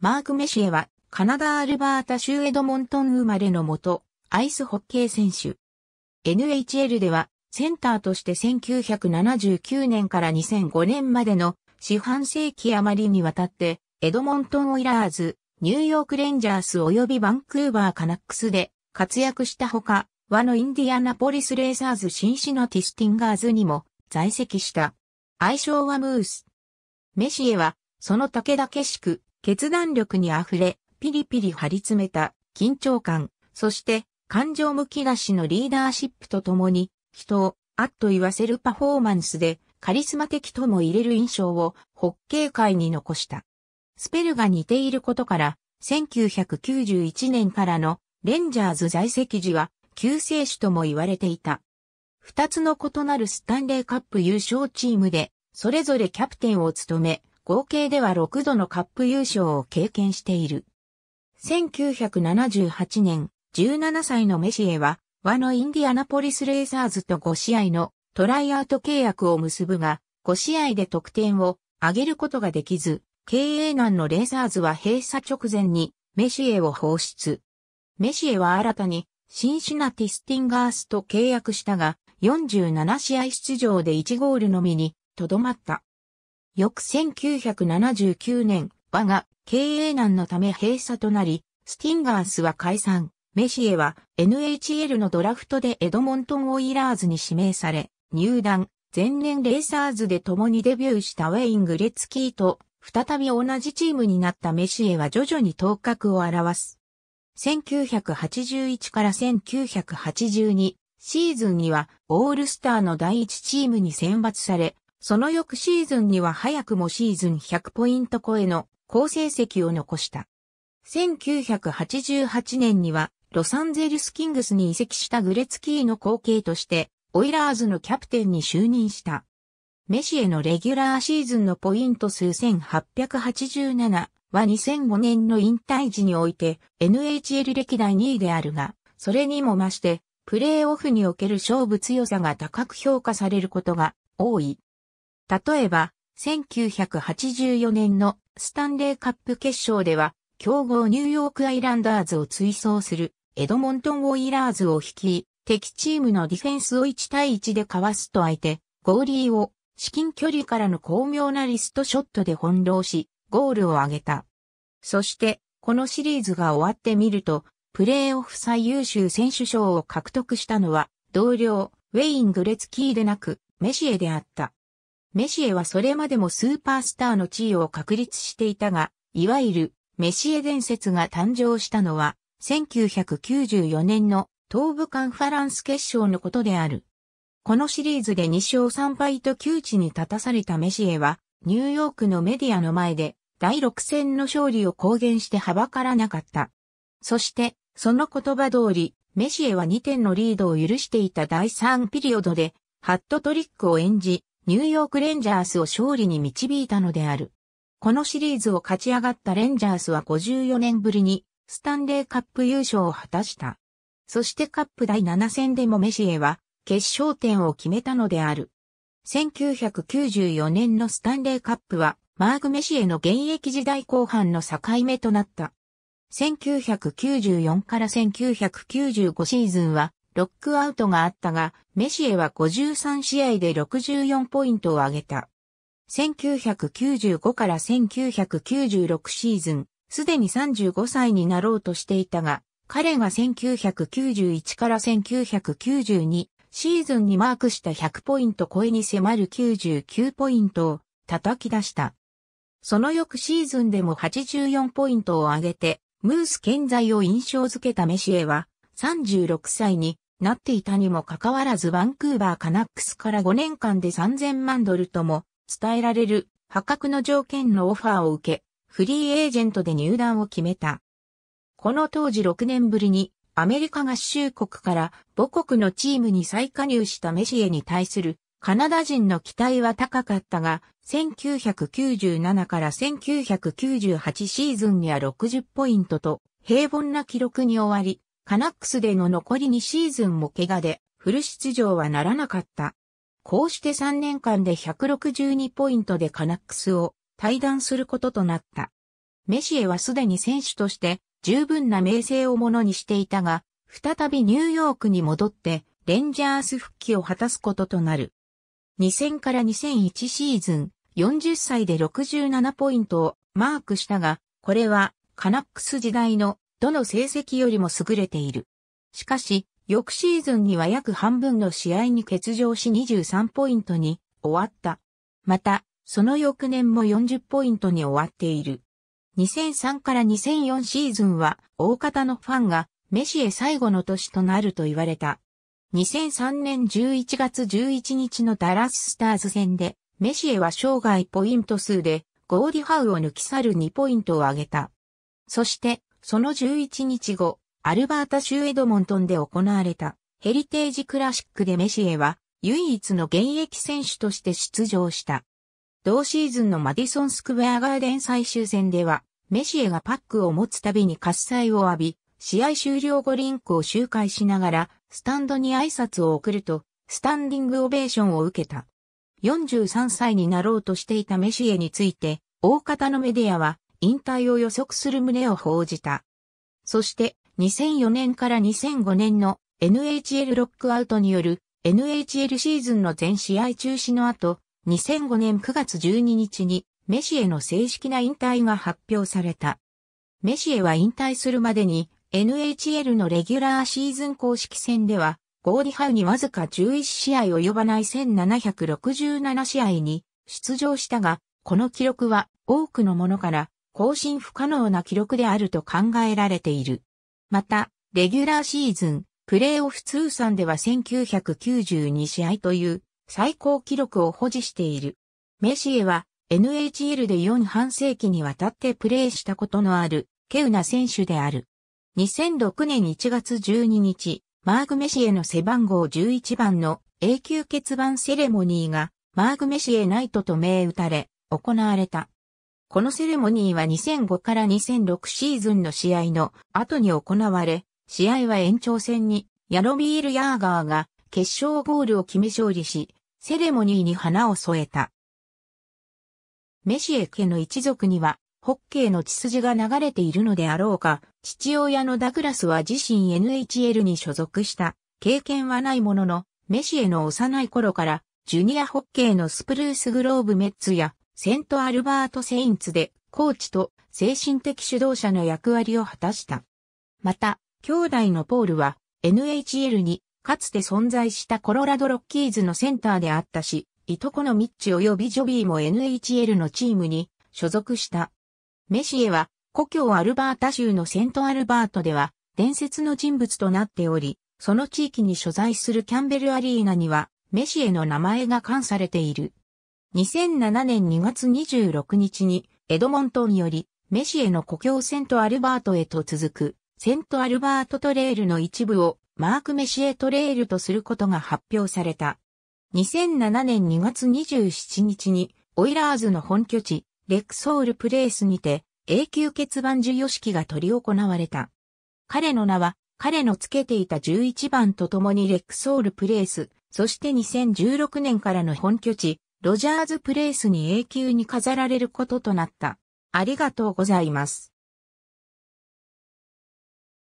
マーク・メシエはカナダ・アルバータ州エドモントン生まれの元アイスホッケー選手。NHL ではセンターとして1979年から2005年までの四半世紀余りにわたってエドモントンオイラーズ、ニューヨークレンジャース及びバンクーバーカナックスで活躍したほか、 WHA のインディアナポリスレーサーズシンシナティスティンガーズにも在籍した。愛称はムース。メシエは、その武田しく、決断力に溢れ、ピリピリ張り詰めた緊張感、そして感情むき出しのリーダーシップとともに、人をあっと言わせるパフォーマンスでカリスマ的とも入れる印象をホッケー界に残した。スペルが似ていることから、1991年からのレンジャーズ在籍時は救世主とも言われていた。二つの異なるスタンレーカップ優勝チームで、それぞれキャプテンを務め、合計では6度のカップ優勝を経験している。1978年、17歳のメシエは、和のインディアナポリスレーサーズと5試合のトライアウト契約を結ぶが、5試合で得点を上げることができず、経営難のレーサーズは閉鎖直前にメシエを放出。メシエは新たにシンシナティスティンガースと契約したが、47試合出場で1ゴールのみにとどまった。翌1979年、 WHA が経営難のため閉鎖となり、スティンガースは解散。メシエは NHL のドラフトでエドモントン・オイラーズに指名され、入団、前年レーサーズで共にデビューしたウェイン・グレッツキーと、再び同じチームになったメシエは徐々に頭角を現す。1981から1982シーズンにはオールスターの第一チームに選抜され、その翌シーズンには早くもシーズン100ポイント超えの好成績を残した。1988年にはロサンゼルスキングスに移籍したグレツキーの後継としてオイラーズのキャプテンに就任した。メシエのレギュラーシーズンのポイント数1887は2005年の引退時において NHL 歴代2位であるが、それにも増してプレーオフにおける勝負強さが高く評価されることが多い。例えば、1984年のスタンレーカップ決勝では、強豪ニューヨークアイランダーズを追走するエドモントンオイラーズを率い、敵チームのディフェンスを1対1でかわすと相手、ゴーリーを至近距離からの巧妙なリストショットで翻弄し、ゴールを挙げた。そして、このシリーズが終わってみると、プレーオフ最優秀選手賞を獲得したのは、同僚、ウェイン・グレツキーでなく、メシエであった。メシエはそれまでもスーパースターの地位を確立していたが、いわゆるメシエ伝説が誕生したのは、1994年の東部カンファランス決勝のことである。このシリーズで2勝3敗と窮地に立たされたメシエは、ニューヨークのメディアの前で第6戦の勝利を公言してはばからなかった。そして、その言葉通り、メシエは2点のリードを許していた第3ピリオドで、ハットトリックを演じ、ニューヨークレンジャースを勝利に導いたのである。このシリーズを勝ち上がったレンジャースは54年ぶりにスタンレーカップ優勝を果たした。そしてカップ第7戦でもメシエは決勝点を決めたのである。1994年のスタンレーカップはマーグ・メシエの現役時代後半の境目となった。1994から1995シーズンはロックアウトがあったが、メシエは53試合で64ポイントを挙げた。1995から1996シーズン、すでに35歳になろうとしていたが、彼が1991から1992シーズンにマークした100ポイント超えに迫る99ポイントを叩き出した。その翌シーズンでも84ポイントを上げて、ムース健在を印象づけたメシエは、36歳になっていたにもかかわらずバンクーバーカナックスから5年間で3000万ドルとも伝えられる破格の条件のオファーを受け、フリーエージェントで入団を決めた。この当時6年ぶりにアメリカ合衆国から母国のチームに再加入したメシエに対するカナダ人の期待は高かったが、1997から1998シーズンには60ポイントと平凡な記録に終わり、カナックスでの残り2シーズンも怪我でフル出場はならなかった。こうして3年間で162ポイントでカナックスを退団することとなった。メシエはすでに選手として十分な名声をものにしていたが、再びニューヨークに戻ってレンジャース復帰を果たすこととなる。2000から2001シーズン、40歳で67ポイントをマークしたが、これはカナックス時代のどの成績よりも優れている。しかし、翌シーズンには約半分の試合に欠場し23ポイントに終わった。また、その翌年も40ポイントに終わっている。2003から2004シーズンは大方のファンがメシエ最後の年となると言われた。2003年11月11日のダラススターズ戦でメシエは生涯ポイント数でゴーディハウを抜き去る2ポイントを挙げた。そしてその11日後、アルバータ州エドモントンで行われたヘリテージクラシックでメシエは唯一の現役選手として出場した。同シーズンのマディソンスクエアガーデン最終戦では、メシエがパックを持つたびに喝采を浴び、試合終了後リンクを周回しながら、スタンドに挨拶を送ると、スタンディングオベーションを受けた。43歳になろうとしていたメシエについて、大方のメディアは、引退を予測する旨を報じた。そして、2004年から2005年の NHL ロックアウトによる NHL シーズンの全試合中止の後、2005年9月12日にメシエの正式な引退が発表された。メシエは引退するまでに NHL のレギュラーシーズン公式戦ではゴーディハウにわずか11試合及ばない1767試合に出場したが、この記録は多くのものから更新不可能な記録であると考えられている。また、レギュラーシーズン、プレーオフ通算では1992試合という最高記録を保持している。メシエは NHL で4半世紀にわたってプレーしたことのあるケウナ選手である。2006年1月12日、マーグ・メシエの背番号11番の永久欠番セレモニーがマーグ・メシエナイトと名打たれ行われた。このセレモニーは2005から2006シーズンの試合の後に行われ、試合は延長戦に、ヤロビール・ヤーガーが決勝ゴールを決め勝利し、セレモニーに花を添えた。メシエ家の一族には、ホッケーの血筋が流れているのであろうか、父親のダグラスは自身 NHL に所属した経験はないものの、メシエの幼い頃から、ジュニアホッケーのスプルースグローブメッツやセントアルバートセインツでコーチと精神的主導者の役割を果たした。また、兄弟のポールは NHL にかつて存在したコロラドロッキーズのセンターであったし、いとこのミッチ及びジョビーも NHL のチームに所属した。メシエは故郷アルバータ州のセントアルバートでは伝説の人物となっており、その地域に所在するキャンベルアリーナにはメシエの名前が冠されている。2007年2月26日にエドモントンよりメシエの故郷セントアルバートへと続くセントアルバートトレールの一部をマークメシエトレールとすることが発表された。2007年2月27日にオイラーズの本拠地レクソールプレイスにて永久欠番授与式が執り行われた。彼の名は彼のつけていた11番と共にレクソールプレイス、そして2016年からの本拠地ロジャーズプレイスに永久に飾られることとなった。ありがとうございます。